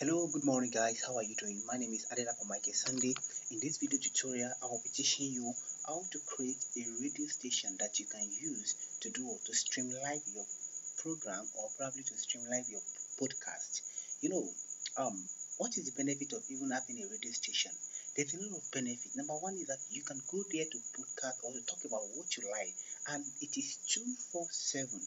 Hello, good morning guys. How are you doing? My name is Adela Michael Sunday. In this video tutorial, I will be teaching you how to create a radio station that you can use to do to stream live your program or probably to stream live your podcast. You know, um, what is the benefit of even having a radio station? There's a lot of benefit. Number one is that you can go there to podcast or to talk about what you like, and it is 247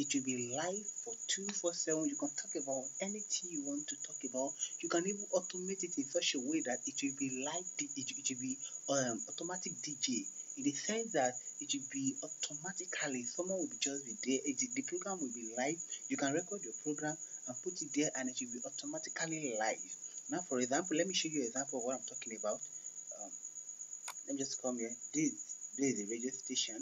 it will be live for 247. You can talk about anything you want to talk about. You can even automate it in such a way that it will be live, it, it will be um, automatic DJ in the sense that it will be automatically, someone will be just be there, it, the program will be live. You can record your program and put it there and it will be automatically live. Now, for example, let me show you an example of what I'm talking about. Um, let me just come here. This, this is a radio station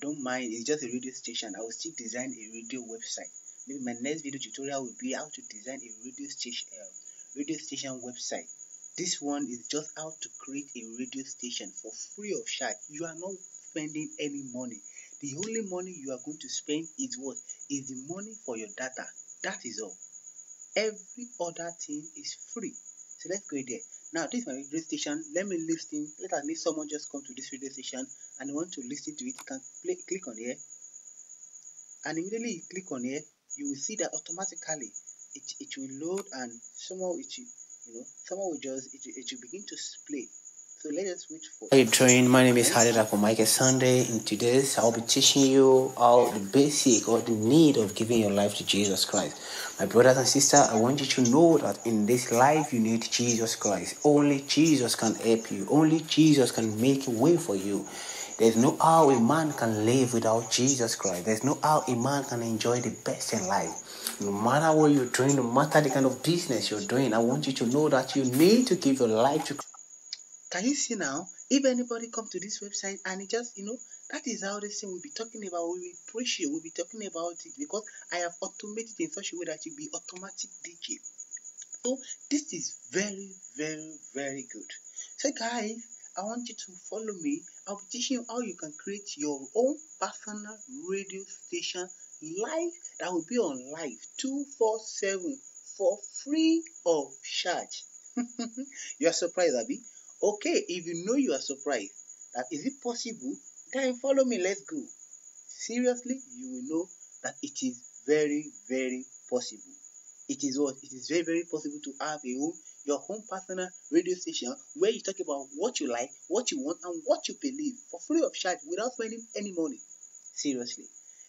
don't mind it's just a radio station. I will still design a radio website. Maybe my next video tutorial will be how to design a radio station uh, radio station website. This one is just how to create a radio station for free of charge. You are not spending any money. The only money you are going to spend is what? Is the money for your data. That is all. Every other thing is free. So let's go there now, this is my radio station. Let me listen. Let least someone just come to this radio station and want to listen to it. You can play, click on here. And immediately you click on here, you will see that automatically it, it will load and somehow it you know, somehow will just, it, it will begin to play. So let us wait for. How you doing? My name is Hadida from Michael Sunday. In today's, I'll be teaching you how the basic or the need of giving your life to Jesus Christ. My brothers and sisters, I want you to know that in this life you need Jesus Christ. Only Jesus can help you. Only Jesus can make a way for you. There's no how a man can live without Jesus Christ. There's no how a man can enjoy the best in life. No matter what you're doing, no matter the kind of business you're doing, I want you to know that you need to give your life to can you see now? If anybody come to this website and it just, you know, that is how this thing we'll be talking about. We will push you. We'll be talking about it because I have automated in such a way that it will be automatic DJ. So this is very, very, very good. So guys, I want you to follow me. I'll be teaching you how you can create your own personal radio station live that will be on live 247 for free of charge. you are surprised, Abby? Okay, if you know you are surprised, that is it possible, then follow me, let's go. Seriously, you will know that it is very, very possible. It is what? It is very, very possible to have a home, your home personal radio station where you talk about what you like, what you want, and what you believe for free of charge without spending any money. Seriously.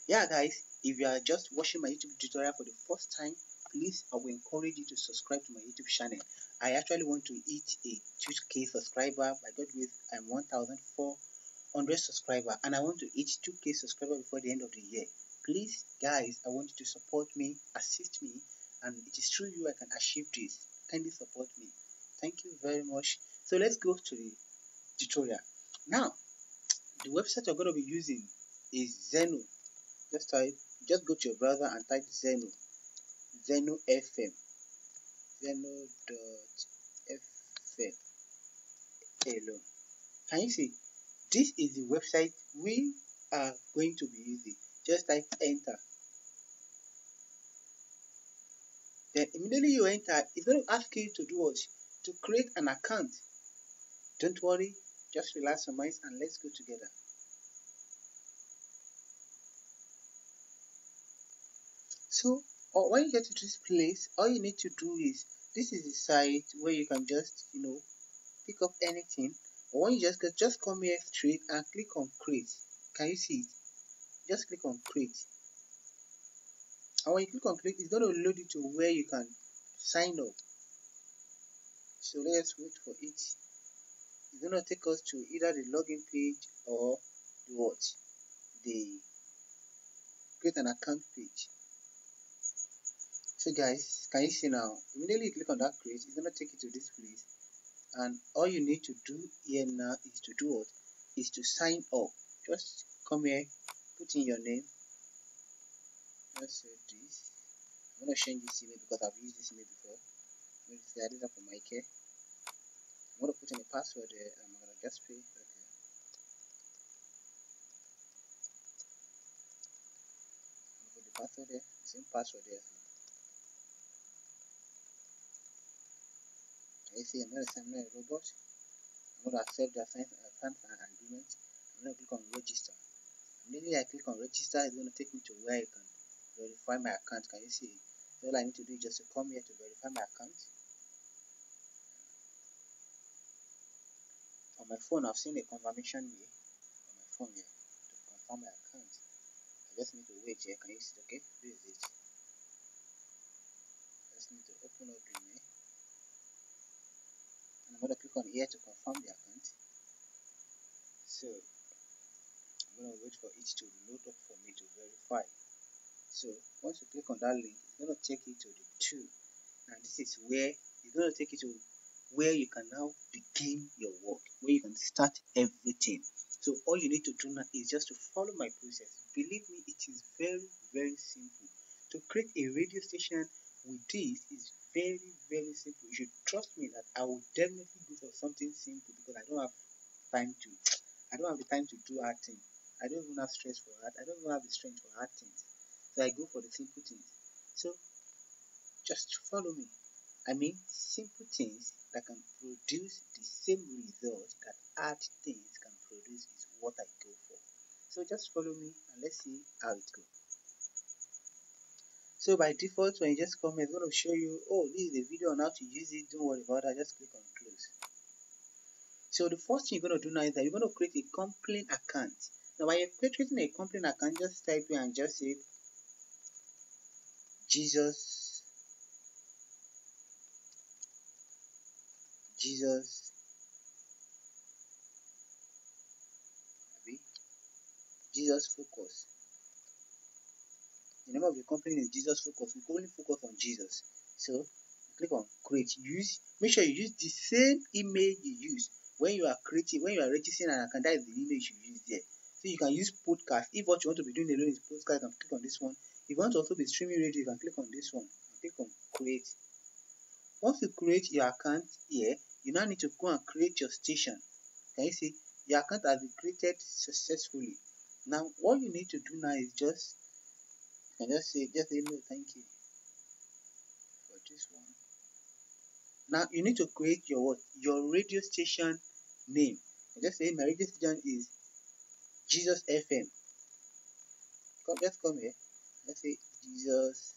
Yeah, guys, if you are just watching my YouTube tutorial for the first time, please, I will encourage you to subscribe to my YouTube channel. I actually want to hit a 2k subscriber. By God with I'm 1,400 subscriber, and I want to hit 2k subscriber before the end of the year. Please, guys, I want you to support me, assist me, and it is through you I can achieve this. Kindly support me. Thank you very much. So let's go to the tutorial. Now, the website you're going to be using is Zeno. Just type, just go to your browser and type Zeno. Zeno FM zeno.fm alone. Can you see? This is the website we are going to be using. Just type enter. Then immediately you enter, it's going to ask you to do what? To create an account. Don't worry, just relax your minds and let's go together. So or when you get to this place all you need to do is this is the site where you can just you know pick up anything. Or when you just get just come here straight and click on create. Can you see it? Just click on create. And when you click on create it's going to load you to where you can sign up. So let's wait for it. It's going to take us to either the login page or the what? The create an account page so guys, can you see now? Immediately you click on that create, it's gonna take you to this place. And all you need to do here now is to do what? Is to sign up. Just come here, put in your name. Let's say this. I'm gonna change this email because I've used this email before. Gonna say this for my care. I'm gonna put in a password there. I'm gonna just pay. Okay. Gonna put the password there, same password there. You see, I'm going to say I'm not a robot. I'm going to accept the terms and uh, agreement. I'm going to click on register. Immediately I click on register, it's going to take me to where I can verify my account. Can you see? So all I need to do is just to come here to verify my account. On my phone, I've seen a confirmation mail on my phone here to confirm my account. I just need to wait here. Can you see? Okay, this is it. Just need to open up the I'm going to click on here to confirm the account. So I'm going to wait for it to load up for me to verify. So once you click on that link, it's going to take you to the two. Now this is where it's going to take you to where you can now begin your work, where you can start everything. So all you need to do now is just to follow my process. Believe me, it is very, very simple. To create a radio station with this is very, very simple. You should trust me that I will definitely go for something simple because I don't have time to I don't have the time to do hard things. I don't even have stress for hard. I don't even have the strength for hard things. So I go for the simple things. So just follow me. I mean simple things that can produce the same result that hard things can produce is what I go for. So just follow me and let's see how it goes. So by default, when you just come, here it's going to show you, oh, this is the video on how to use it. Don't worry about that. Just click on close. So the first thing you're going to do now is that you're going to create a complaint account. Now, you're creating a complaint account, just type here and just say Jesus, Jesus, Jesus focus. The name of the company is Jesus Focus. We only focus on Jesus. So click on create. Use make sure you use the same image you use when you are creating, when you are registering an account. That is the image you use there. So you can use podcast. If what you want to be doing alone is podcast, you can click on this one. If you want to also be streaming radio, you can click on this one click on create. Once you create your account here, you now need to go and create your station. Can you see? Your account has been created successfully. Now, what you need to do now is just and just say just no thank you. For this one. Now you need to create your what? Your radio station name. And just say my radio station is jesus fm come just come here. Let's say jesus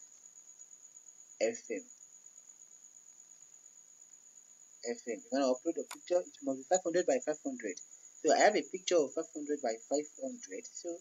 fm fm you're gonna upload a picture. It must be 500 by 500 so i have a picture of 500 by 500 so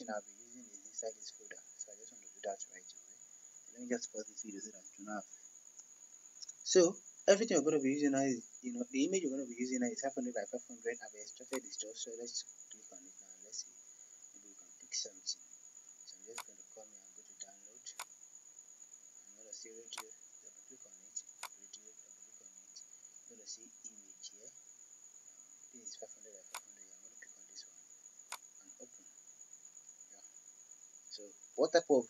everything I'll be using is inside this folder. So I just want to do that right away. Just pause this video so that you know. So everything we're going to be using now is, you know, the image you're going to be using now is 500 by 500. I've extracted this stuff. So let's click on it now. Let's see. Maybe we can pick something. So I'm just going to come here and go to download. I'm going to see radio. Double click on it. Radio. Double click on it. I'm going to see image here. Um, this is 500 by 500. So what type of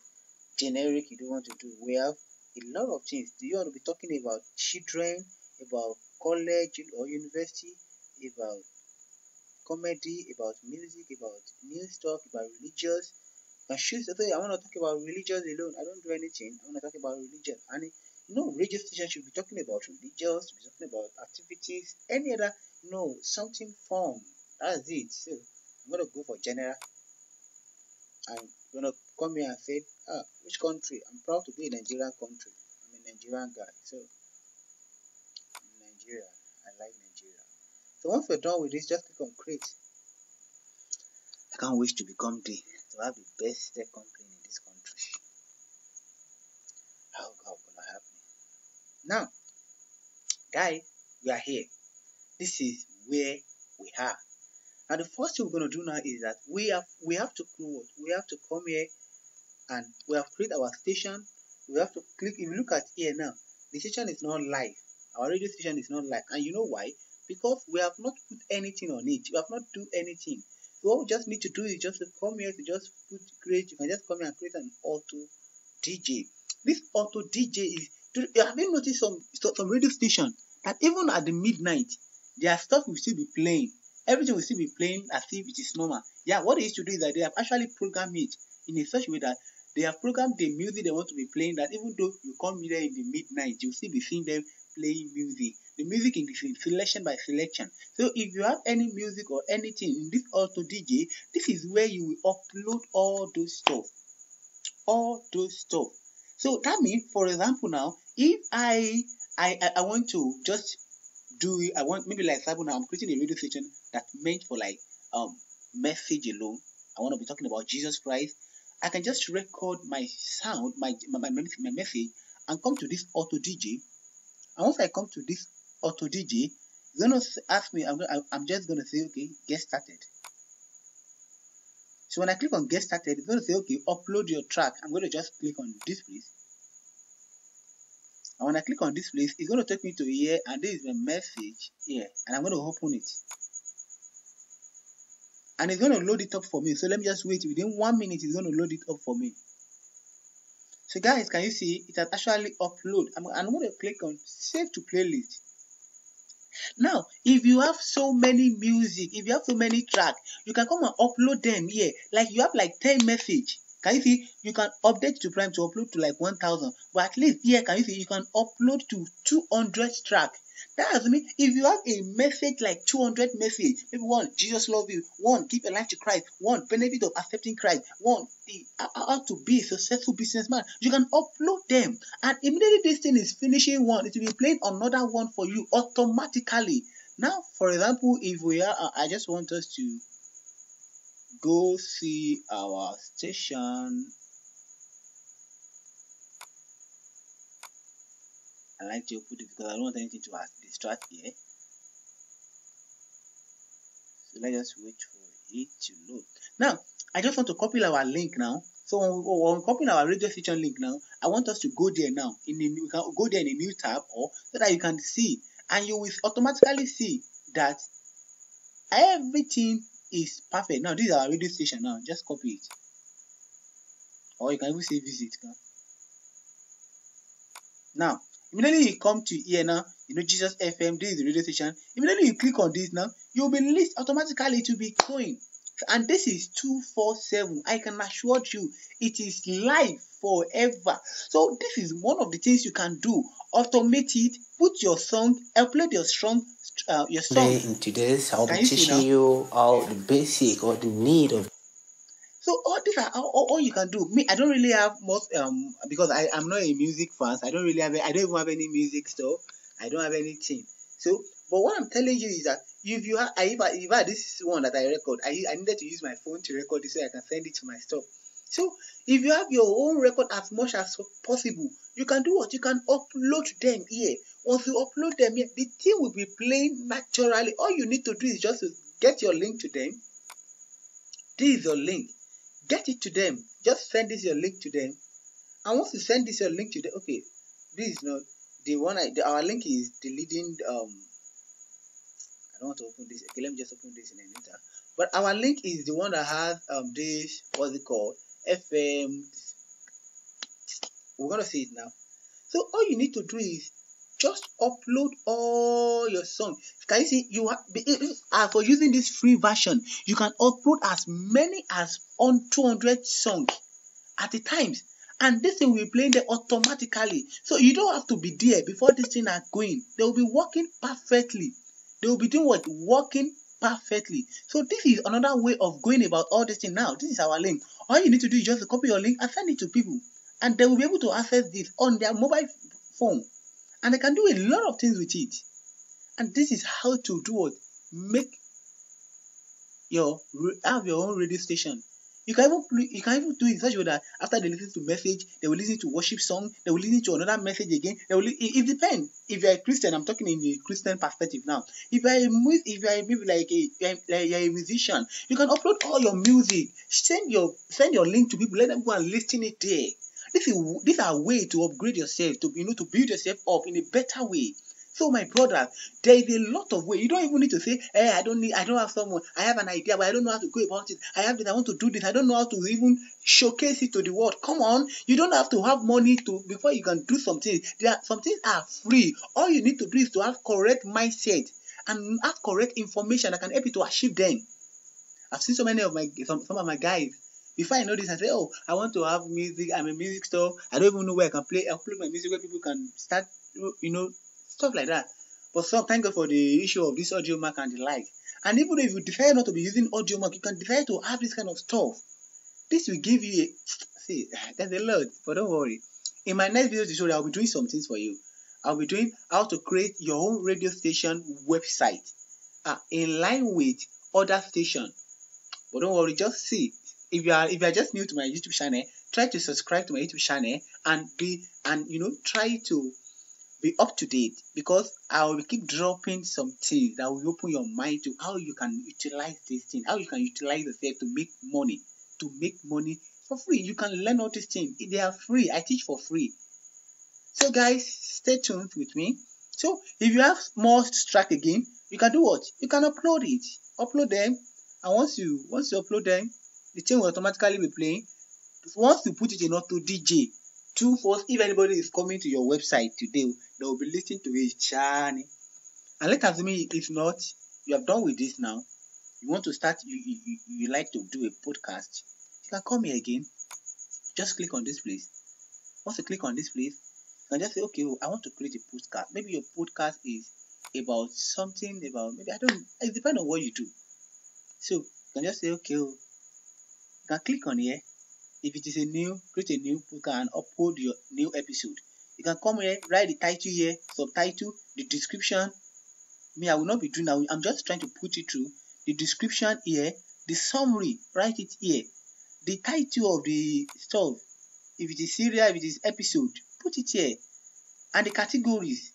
generic you don't want to do? We have a lot of things. Do you want to be talking about children, about college or university, about comedy, about music, about news talk, about religious? I choose to I want to talk about religious alone. I don't do anything. I want to talk about religion. And you know, radio station should be talking about religious, be talking about activities, any other, No, something fun. That's it. So I'm gonna go for general and gonna come here and say, ah, which country? I'm proud to be a Nigerian country. I'm a Nigerian guy. So, Nigeria. I like Nigeria. So once we're done with this, just click on create. I can't wish to become the to have the best tech company in this country. How God gonna me? Now, guys, we are here. This is where we are. And the first thing we're to do now is that we have we have to we have to come here and we have created our station. We have to click. If you look at here now, the station is not live. Our radio station is not live, and you know why? because we have not put anything on it. We have not do anything. So what we just need to do is just come here to just put create. You can just come here and create an auto DJ. This auto DJ is. Have you noticed some some radio station that even at the midnight, their stuff will still be playing. Everything will still be playing as if it is normal. Yeah, what they used to do is that they have actually programmed it in a such way that they have programmed the music they want to be playing that even though you come there in the midnight, you'll still be seeing them playing music. The music is selection by selection. So if you have any music or anything in this auto DJ, this is where you will upload all those stuff. All those stuff. So that means, for example, now if I I I want to just do I want maybe like example now I'm creating a radio station that's meant for like um message alone. I want to be talking about Jesus Christ I can just record my sound, my, my, my, message, and come to this auto DJ. And once I come to this auto DJ, going to ask me, I'm, I'm just to say, okay, get started. So when I click on get started, it's to say, okay, upload your track. I'm to just click on this place. And when I click on this place, it's to take me to here, and this is my message here, and I'm to open it and it's going to load it up for me. So let me just wait. Within one minute, it's going to load it up for me. So guys, can you see it has actually upload? I'm, I'm going to click on save to playlist. Now, if you have so many music, if you have so many track, you can come and upload them here. Like you have like 10 message. Can you see? You can update to Prime to upload to like 1000. But at least here, can you see? You can upload to 200 track. That mean if you have a message like 200 message, maybe one, Jesus love you, one, give your life to Christ, one, benefit of accepting Christ, one, the, how to be a successful businessman, you can upload them. And immediately this thing is finishing one, it will be playing another one for you automatically. Now, for example, if we are, I just want us to go see our station I like to put it because I don't want anything to distract here. So let's just wait for it to load. Now, I just want to copy our link now. So when we copy our radio station link now, I want us to go there now. In a new, go there in a new tab or so that you can see, and you will automatically see that everything is perfect. Now this is our radio station now. Just copy it, or you can even say visit. Now Immediately you come to here now, you know, Jesus FM, this is the radio station. Immediately you click on this now, you'll be list automatically to be going. And this is 247. I can assure you, it is live forever. So this is one of the things you can do. Automate it, put your song, upload your song, uh, your song. Today in today's, I'll be teaching you how the basic or the need of so all these are all, all, you can do. Me, I don't really have most um because I am not a music fan. So I don't really have I don't even have any music stuff. I don't have anything. So, but what I'm telling you is that if you have, I, if I, if I this is one that I record, I, I needed to use my phone to record this so I can send it to my stuff. So if you have your own record as much as possible, you can do what you can upload them here. Once you upload them here, the thing will be playing naturally. All you need to do is just to get your link to them. This is your link get it to them. Just send this your link to them. And once you send this your link to them, okay, this is not the one. I, the, our link is leading. Um, don't want to open this. Okay, let me just open this in a later. But our link is the one that has um this what's it called FM. We're gonna see it now. So all you need to do is just upload all your songs. Can you see? You have, for using this free version, you can upload as many as on 200 songs at a time. And this thing will play them automatically. So you don't have to be there before this thing are going. They will be working perfectly. They will be doing what? Working perfectly. So this is another way of going about all this thing now. This is our link. All you need to do is just copy your link and send it to people. And they will be able to access this on their mobile phone and they can do a lot of things with it. And this is how to do what make your have your own radio station. You can even you can even do it such a way that after they listen to message, they will listen to worship song, they will listen to another message again. They will it, it depends. If you're a Christian, I'm talking in the Christian perspective now. If you're a if you're maybe like a like you're a musician, you can upload all your music, send your send your link to people, let them go and listen it there. This is these are way to upgrade yourself, to you know, to build yourself up in a better way. So my brother, there is a lot of way. You don't even need to say, "Hey, I don't need, I don't have someone. I have an idea, but I don't know how to go about it. I have this. I want to do this. I don't know how to even showcase it to the world." Come on, you don't have to have money to before you can do something. There are some things are free. All you need to do is to have correct mindset and have correct information that can help you to achieve them. I've seen so many of my some, some of my guys. Before I know this, I say, "Oh, I want to have music. I'm a music store. I don't even know where I can play. I'll play my music where people can start, you know, stuff like that." But so thank God for the issue of this audio mark and the like. And even if you decide not to be using audio mark, you can decide to have this kind of stuff. This will give you a see. There's a lot, but don't worry. In my next video I'll be doing some things for you. I'll be doing how to create your own radio station website uh, in line with other station. But don't worry, just see. If you are if you are just new to my YouTube channel, try to subscribe to my YouTube channel and be and you know try to be up to date because I will keep dropping some things that will open your mind to how you can utilize this thing, how you can utilize yourself to make money, to make money for free. You can learn all these things. They are free. I teach for free. So guys, stay tuned with me. So if you have more track again, you can do what? You can upload it. Upload them. And once you once you upload them, the thing will automatically be playing. Once you put it in auto DJ, two force if anybody is coming to your website today they will be listening to it chani and let us me if not you have done with this now. You want to start you, you you like to do a podcast. You can call me again. Just click on this place. Once you click on this place you can just say okay oh, i want to create a podcast. Maybe your podcast is about something about maybe i don't it depends on what you do. So you can just say okay oh. you can click on here if it is a new, create a new podcast and upload your new episode. You can come here, write the title here, subtitle, the description. Me, I will not be doing that. I'm just trying to put it through. The description here, the summary, write it here. The title of the stuff, if it is serial, if it is episode, put it here. And the categories.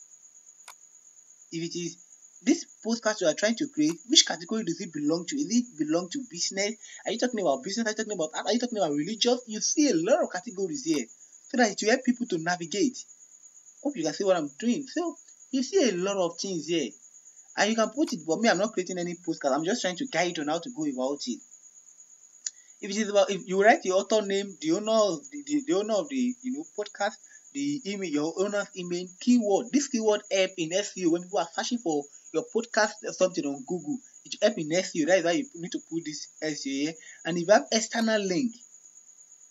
If it is this podcast you are trying to create, which category does it belong to? Is it belong to business? Are you talking about business? Are you talking about art? Are you talking about religious? You see a lot of categories here so that will help people to navigate. Hope you can see what I'm doing. So you see a lot of things here. And you can put it, but me, I'm not creating any postcard. I'm just trying to guide on how to go about it. If it is about if you write the author name, the owner of the, the, the owner of the you know podcast, the email, your owner's email, keyword. This keyword help in SEO when people are searching for your podcast or something on Google, it will help in SEO. That is why you need to put this SEO here. And if you have external link,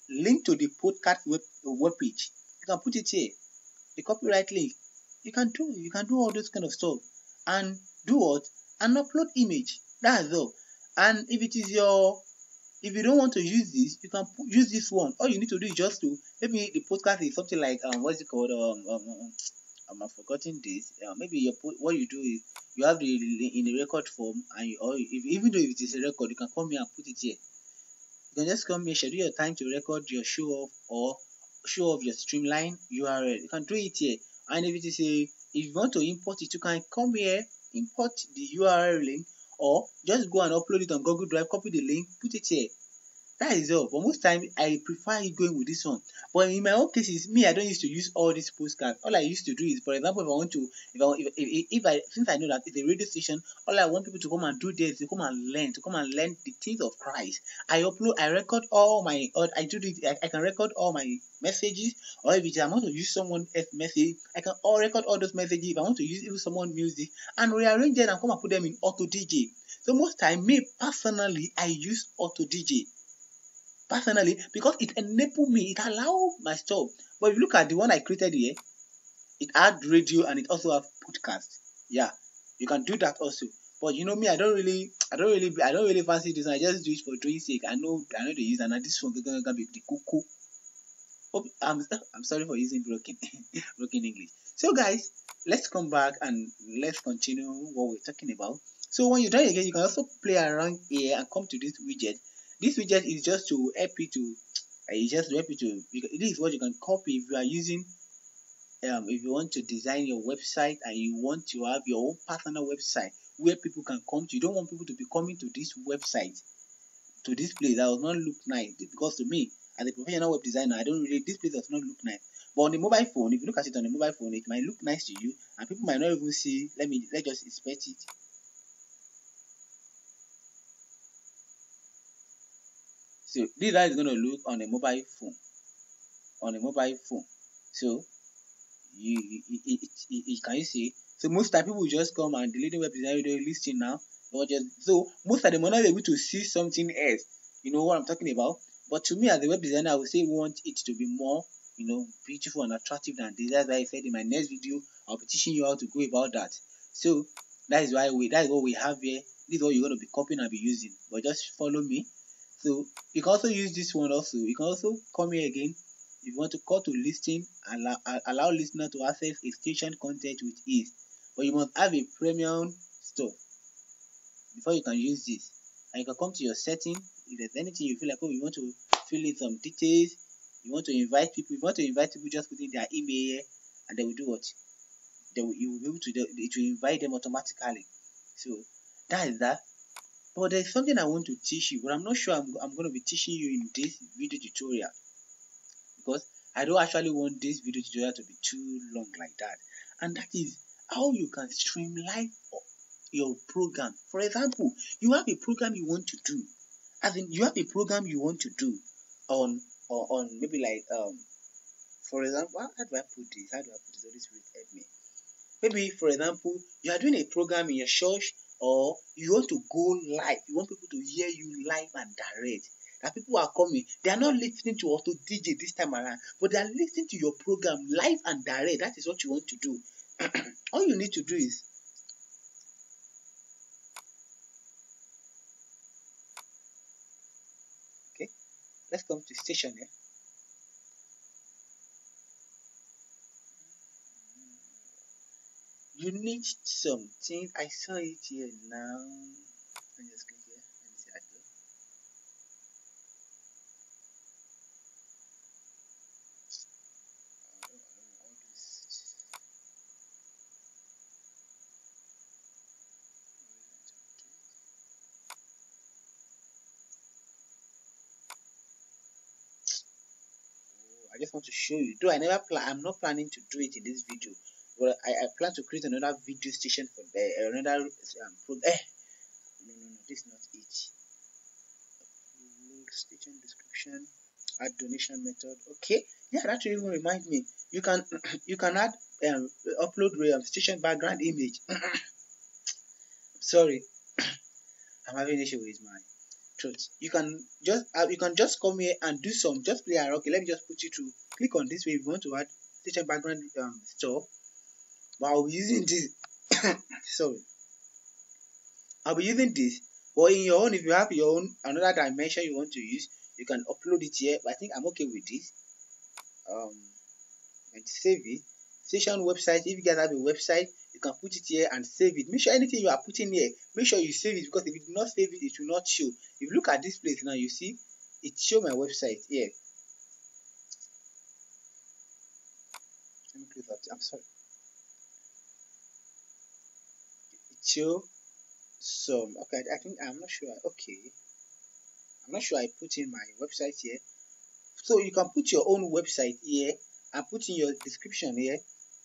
link to the podcast web, web page, you can put it here. The copyright link. You can do you can do all this kind of stuff. And do what? And upload image. That's all. And if it is your if you don't want to use this, you can use this one. All you need to do is just to maybe the podcast is something like um what's it called um, um, um I'm not forgetting this. Uh, maybe put, what you do is you have the in a record form, and you, or if, even though it is a record, you can come here and put it here. You can just come here, schedule your time to record your show off or show off your streamline URL. You can do it here. And if it is a if you want to import it, you can come here, import the URL link, or just go and upload it on Google Drive, copy the link, put it here. That is all. But most time I prefer going with this one. But in my own cases, me I don't used to use all these postcards. All I used to do is, for example, if I want to, if I if, if, if I since I know that it's a radio station, all I want people to come and do there is to come and learn, to come and learn the things of Christ. I upload, I record all my, I do it. I, I can record all my messages, or if I want to use someone else message, I can all record all those messages. If I want to use even someone music and rearrange them and come and put them in auto DJ. So most time, me personally, I use auto DJ personally because it enabled me, it allowed my stuff. But if you look at the one I created here, it had radio and it also have podcast. Yeah, you can do that also. But you know me, I don't really, I don't really, I don't really fancy this. I just do it for doing sake. I know, I know they use, and this one gonna be the cuckoo. Oh, I'm, I'm sorry for using broken, broken English. So guys, let's come back and let's continue what we're talking about. So when you're done again, you can also play around here and come to this widget this widget is just to help you to uh, it's just to help you to this is what you can copy if you are using um, if you want to design your website and you want to have your own personal website where people can come to you don't want people to be coming to this website to this place that will not look nice because to me as a professional web designer, I don't really this place does not look nice. But on the mobile phone, if you look at it on the mobile phone, it might look nice to you, and people might not even see. Let me let's just inspect it. So this is how going to look on a mobile phone. On a mobile phone. So you, you, you, you, you can you see? So most time people just come and delete the web design video listing now. Or just so most of them are not able to see something else. You know what I'm talking about? But to me as a web designer, I would say want it to be more, you know, beautiful and attractive than this. That's why I said in my next video, I'll be teaching you how to go about that. So that is why we that is what we have here. This is what you're to be copying and be using. But just follow me so you can also use this one also. You can also come here again if you want to call to listing allow, allow listener to access station content with ease. But you must have a premium store before you can use this. And you can come to your setting. If there's anything you feel like, oh, you want to fill in some details, you want to invite people, you want to invite people, just put in their email here, and they will do what? They will, you will be able to, it will invite them automatically. So that is that. But there's something I want to teach you, but I'm not sure I'm, I'm going to be teaching you in this video tutorial because I don't actually want this video tutorial to be too long like that. And that is how you can streamline your program. For example, you have a program you want to do, as in you have a program you want to do on or on maybe like um for example how do I put this? How do I put this? Holy Spirit help me. Maybe for example, you are doing a program in your church or you want to go live, you want people to hear you live and direct. That people are coming, they are not listening to Auto DJ this time around, but they are listening to your program live and direct. That is what you want to do. All you need to do is okay. Let's come to station here. You need something. I saw it here now. Let me just click here. See goes. Oh, I just want to show you. Though I never plan, I'm not planning to do it in this video but I, I plan to create another video station for the, another um, pro, eh, no no no this is not it. Station description add donation method. Okay. Yeah that even remind me. You can you can add um, upload um, station background image. Sorry. I'm having issue with my truth you can just uh, you can just come here and do some just play around. Okay let me just put you to click on this way. If you want to add station background um, stuff but I'll be using this sorry. I'll be using this but in your own if you have your own another dimension you want to use you can upload it here but I think I'm okay with this. Um and save it station website if you guys have a website you can put it here and save it. Make sure anything you are putting here make sure you save it because if you do not save it it will not show. If you look at this place now you see it show my website here. Let me close that. I'm sorry show some okay I think I'm not sure okay. I'm not sure I put in my website here. So you can put your own website here and put in your description here.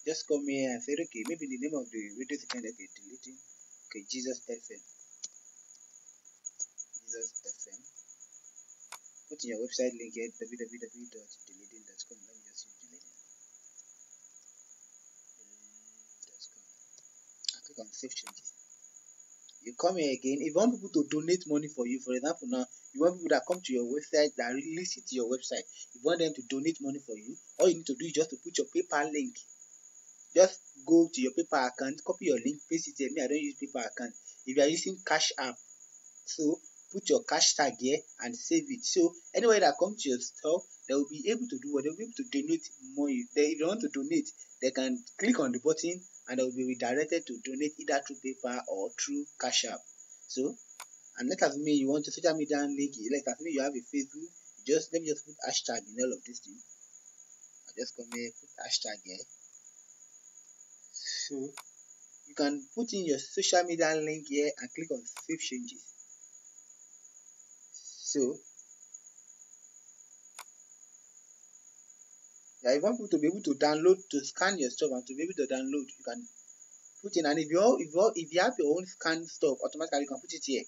Just come here and say okay maybe the name of the radio station okay Dleading. Okay Jesus FM Jesus FM put in your website link here www.dleading.com Changes you come here again if you want people to donate money for you for example now you want people that come to your website that listen to your website you want them to donate money for you all you need to do is just to put your PayPal link. Just go to your PayPal account copy your link paste it me i don't use PayPal account. If you are using cash app so put your cash tag here and save it so anybody that come to your store they will be able to do what they will be able to donate money they if they want to donate they can click on the button and they will be redirected to donate either through PayPal or through Cash App. So, and let us me you want to social media link, let us me you have a Facebook, just let me just put hashtag in all of these things. I just come here, put hashtag here. So, you can put in your social media link here and click on save changes. So, Yeah, you want people to be able to download to scan your stuff and to be able to download, you can put in. And if you if you if you have your own scan stuff, automatically you can put it here.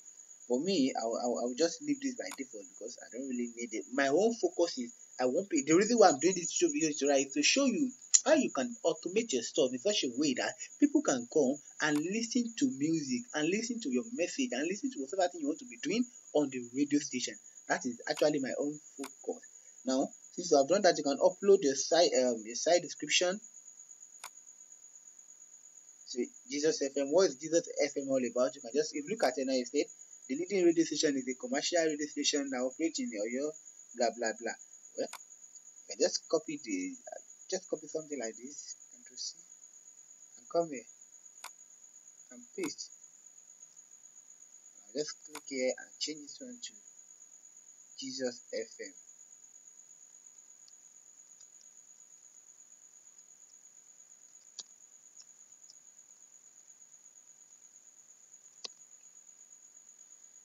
For me, I will, just leave this by default because I don't really need it. My own focus is I won't be the reason why I'm doing this show video is to show you how you can automate your stuff in such a way that people can come and listen to music and listen to your message and listen to whatever thing you want to be doing on the radio station. That is actually my own full focus. Now, since you have done that, you can upload your site um, your site description. So Jesus FM, what is Jesus FM all about? You can just if you look at it now, you said the leading radio station is a commercial radio station that operates in your blah blah blah. Well, I just copy the just copy something like this, Control C, and come here and paste. Just click here and change this one to Jesus FM.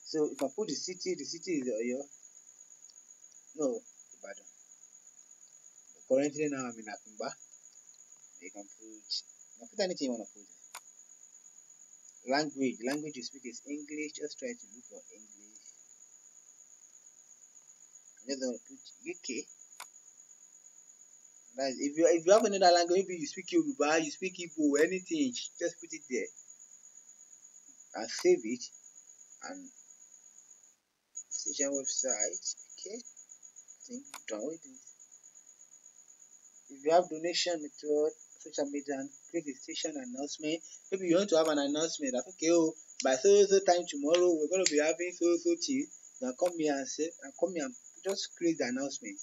So if I put the city, the city is Oyo. No, Ibadan. Currently now I'm in Akumba. You can put you can put anything you want to put. Language, language you speak is English. Just try to look for English. Just gonna put UK. If you if you have another language, maybe you speak Yoruba, you speak Igbo, anything, just put it there and save it and station website. Okay, I think with this if you have donation method, social media, and create a station announcement, maybe you want to have an announcement that okay, oh, by so so time tomorrow we're to be having so so tea. Can come here and say, and come here and just create the announcement.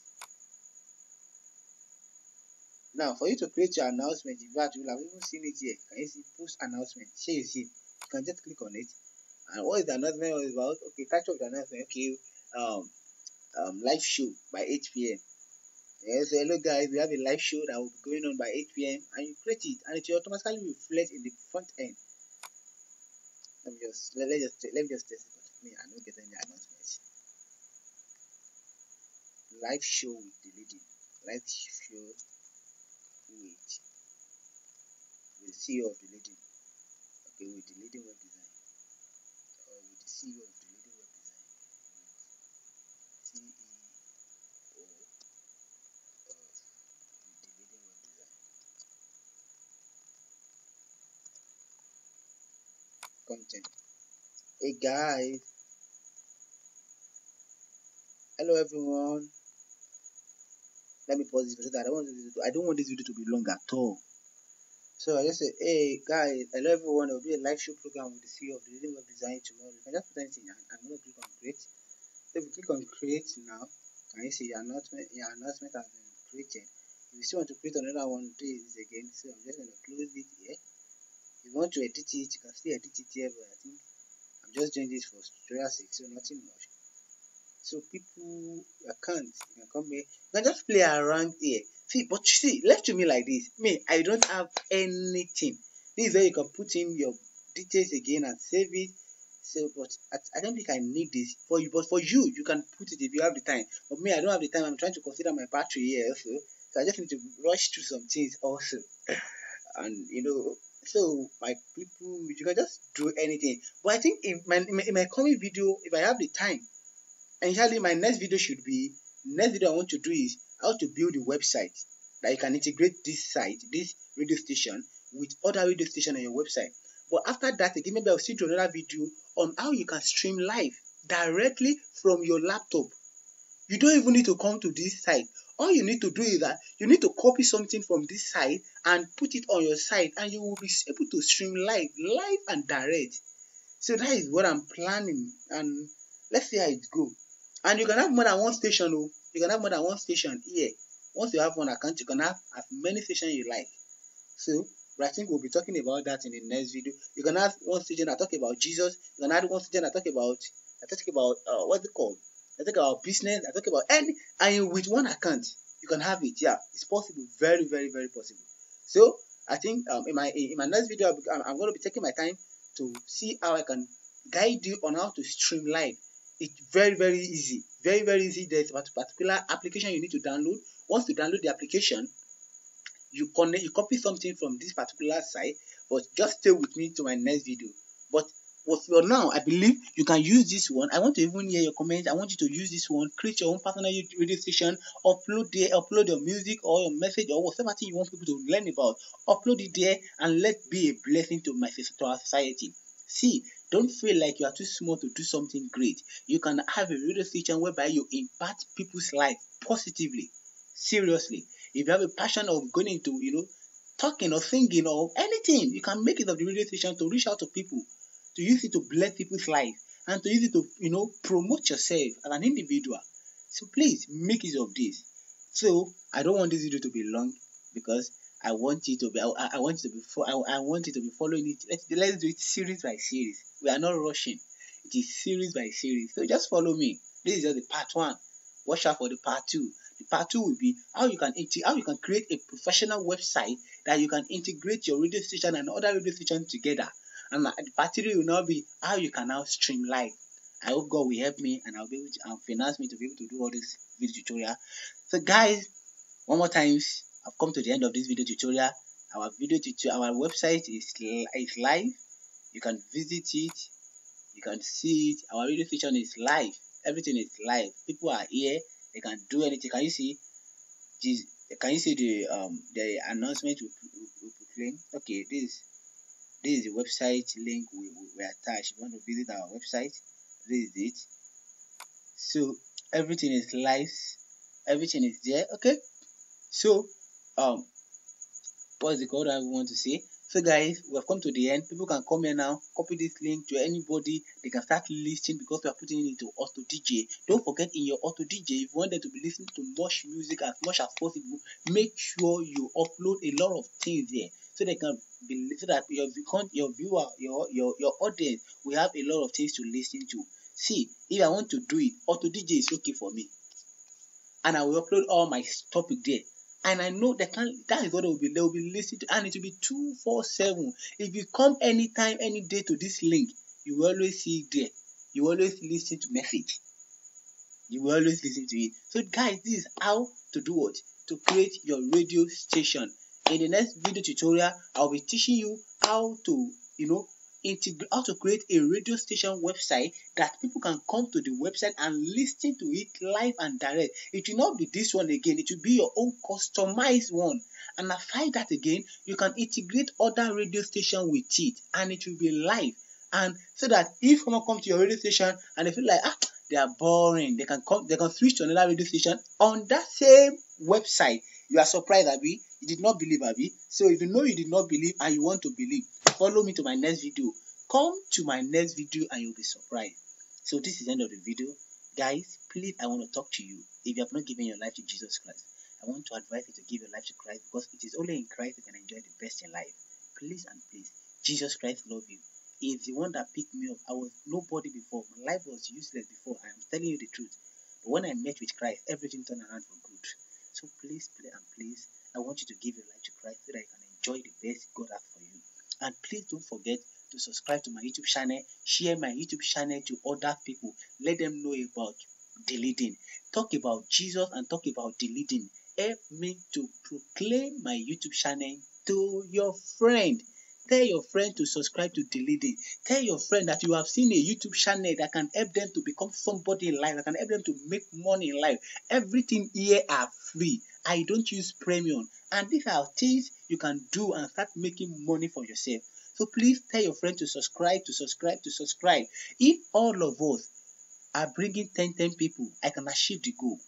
Now, for you to create your announcement, in fact, you have even seen it here. Can you see post announcement? Here you see. You can just click on it. And what is the announcement all about? Okay, catch up the announcement. Okay, um, um, live show by 8 p.m. Yes, hello guys, we have a live show that will be going on by 8 p.m. and you create it and it will automatically reflect in the front end. Let me just let, let just let me just test it me. I don't get any announcements. Live show with the leading. Live show with the CEO of leading. Okay, with the leading web design. Or with the CEO of content. Hey guys, hello everyone. Let me pause this because I don't want this, I don't want this video to be long at all. So I just say, hey guys, hello everyone. Will be a live show program with the CEO of the Leading Web Design tomorrow. You can just put anything. I'm to click on create. So if you click on create now, can you see your announcement? Your announcement has been created. If you still want to create another one, do this again. So I'm just to close it here. If you want to edit it, you can still edit it here, but I think I'm just doing this for tutorial sake, so nothing much. So people can't you can come here, can just play around here. See, but see, left to me like this, me, I don't have anything. This is where you can put in your details again and save it. So, but I, I don't think I need this for you. But for you, you can put it if you have the time. But me, I don't have the time. I'm trying to consider my battery here. So I just need to rush through some things also. and you know, so my people, you can just do anything. But I think in my, in my, in my coming video, if I have the time, and my next video should be next video I want to do is how to build a website that you can integrate this site, this radio station with other radio station on your website. But after that, again, maybe I'll see to another video on how you can stream live directly from your laptop. You don't even need to come to this site all you need to do is that you need to copy something from this site and put it on your site and you will be able to stream live live and direct so that is what i'm planning and let's see how it goes. and you can have more than one station oh you can have more than one station here once you have one account you can have as many stations you like so I think we'll be talking about that in the next video. You can have one station that talk about Jesus. You can have one station that talk about that talk about uh, what's it called? I talk about business, I talk about any, and with one account, you can have it. Yeah, it's possible. Very, very, very possible. So I think um, in my in my next video, I'm, I'm going to be taking my time to see how I can guide you on how to stream live. It's very, very easy. Very, very easy. There's a particular application you need to download once you download the application, you connect, you copy something from this particular site, but just stay with me to my next video. But for now, I believe you can use this one. I want to even hear your comments. I want you to use this one, create your own personal radio station, upload there, upload your music or your message or whatever thing you want people to learn about. Upload it there and let be a blessing to my to our society. See, don't feel like you are too small to do something great. You can have a radio station whereby you impact people's life positively. Seriously. If you have a passion of going into, you know, talking or singing or anything, you can make it of the radio station to reach out to people to use it to bless people's life and to use it to, you know, promote yourself as an individual. So please make use of this. So I don't want this video to be long because I want you to be, I, I want you to be, I, I want you to be following it. Let's, let's do it series by series. We are not rushing. It is series by series. So just follow me. This is just the part one. Watch out for the part two. The part two will be how you can how you can create a professional website that you can integrate your radio station and other radio stations together and the three will now be how you can now stream live. I hope God will help me and I'll be able to and finance me to be able to do all this video tutorial. So guys, one more times, I've come to the end of this video tutorial. Our video tutorial, our website is, is live. You can visit it. You can see it. Our radio station is live. Everything is live. People are here. They can do anything. Can you see? Can you see the um the announcement we proclaim? Okay, this this is the website link we, we, we attach. You want to visit our website, this is it. So everything is live, everything is there. Okay. So um what's the code I want to say? So guys, we have come to the end. People can come here now, copy this link to anybody. They can start listening because we are putting it into Auto DJ. Don't forget in your Auto DJ, if you want them to be listening to much music as much as possible, make sure you upload a lot of things there so they can be so that your your viewer, your your your audience will have a lot of things to listen to. See, if I want to do it, Auto DJ is okay for me, and I will upload all my topic there. And I know they can that is what will be they will be listening to, and it will be two four seven. If you come anytime, any day to this link, you will always see there. You always listen to message. You will always listen to it. So, guys, this is how to do what to create your radio station in the next video tutorial i'll be teaching you how to you know integrate how to create a radio station website that people can come to the website and listen to it live and direct. It will not be this one again. It will be your own customized one. And aside that again you can integrate other radio station with it and it will be live. And so that if someone come to your radio station and they feel like ah they are boring they can come they can switch to another radio station on that same website. You are surprised abi you did not believe, Abby. So if you know you did not believe and you want to believe, follow me to my next video. Come to my next video and you'll be surprised. So this is the end of the video. Guys, please, I want to talk to you. If you have not given your life to Jesus Christ, I want to advise you to give your life to Christ because it is only in Christ you can enjoy the best in life. Please and please, Jesus Christ love you. He is the one that picked me up. I was nobody before. My life was useless before. I am telling you the truth. But when I met with Christ, everything turned around for good. So please, please, and please, I want you to give your life to Christ so that you can enjoy the best God has for you. And please don't forget to subscribe to my YouTube channel, share my YouTube channel to other people, let them know about Dleading. Talk about Jesus and talk about Dleading. Help me to proclaim my YouTube channel to your friend. Tell your friend to subscribe to Dleading. Tell your friend that you have seen a YouTube channel that can help them to become somebody in life, that can help them to make money in life. Everything here are free. I don't use premium. And these are things you can do and start making money for yourself. So please tell your friend to subscribe, to subscribe, to subscribe. If all of us are bringing 10, 10 people, I can achieve the goal.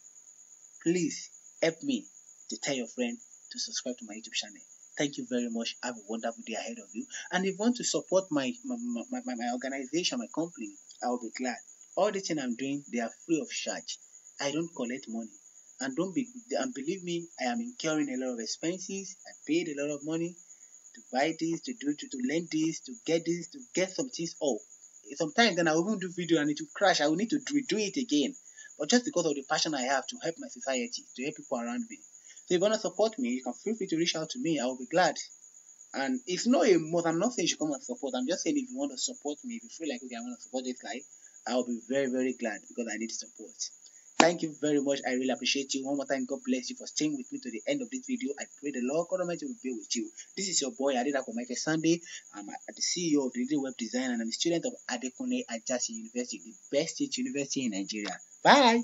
Please help me to tell your friend to subscribe to my YouTube channel. Thank you very much. Have a wonderful day ahead of you. And if you want to support my my, my, my, my organization, my company, I will be glad. All the things I'm doing, they are free of charge. I don't collect money and don't be and believe me i am incurring a lot of expenses. I paid a lot of money to buy this to do to, to learn this to get this to get some things. Oh sometimes then i will even do video and it will crash. I will need to redo it again. But just because of the passion i have to help my society to help people around me. So if you want to support me you can feel free to reach out to me. I will be glad. And it's not a must. I'm not saying you should come and support. I'm just saying if you want to support me if you feel like okay i want to support this guy i'll be very very glad because i need support Thank you very much. I really appreciate you. One more time, God bless you for staying with me to the end of this video. I pray the Lord God Almighty will be with you. This is your boy Adedako Michael Sunday. I'm the CEO of the Web Design and I'm a student of Adekone Ajasi University, the best university in Nigeria. Bye.